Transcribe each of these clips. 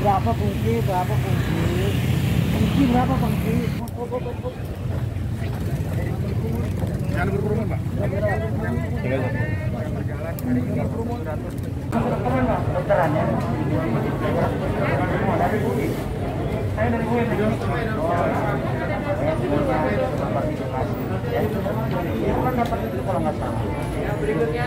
berapa fungsi berapa fungsi bungki berapa bungki berikutnya.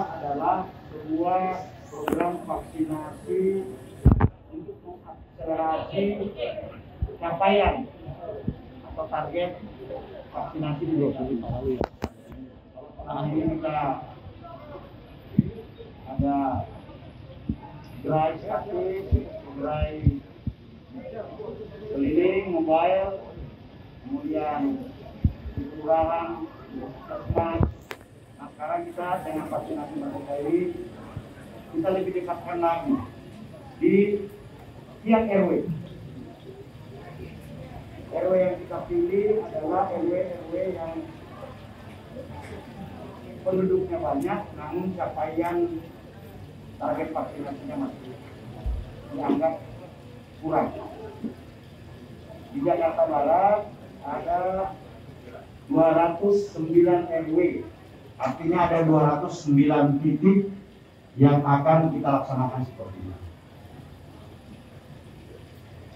adalah sebuah program vaksinasi untuk mengakselerasi capaian atau target vaksinasi di 20 tahun. Sekarang ini kita ada gerai statis, gerai keliling, mobile, kemudian di kelurahan, sekarang kita dengan vaksinasi ini kita lebih dekatkan lagi di tiap RW. RW yang kita pilih adalah RW RW yang penduduknya banyak, namun capaian target vaksinasinya masih dianggap kurang. Di Jakarta Barat ada 209 RW Artinya ada 209 titik yang akan kita laksanakan seperti ini.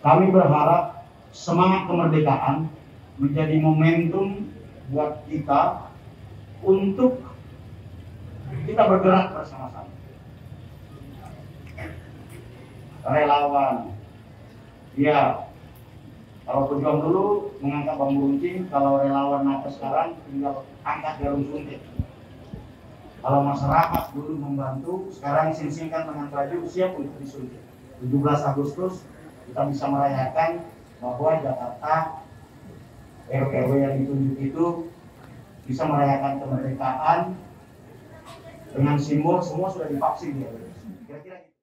Kami berharap semangat kemerdekaan menjadi momentum buat kita untuk kita bergerak bersama-sama. Relawan, ya kalau pejuang dulu mengangkat bambu runcing, kalau relawan nakes sekarang tinggal angkat jarum suntik. Kalau masyarakat dulu membantu, sekarang sing-singkan dengan baju siap untuk disuntik. 17 Agustus kita bisa merayakan bahwa Jakarta RW yang ditunjuk itu bisa merayakan kemerdekaan dengan simbol semua sudah divaksin ya. Kira-kira gitu.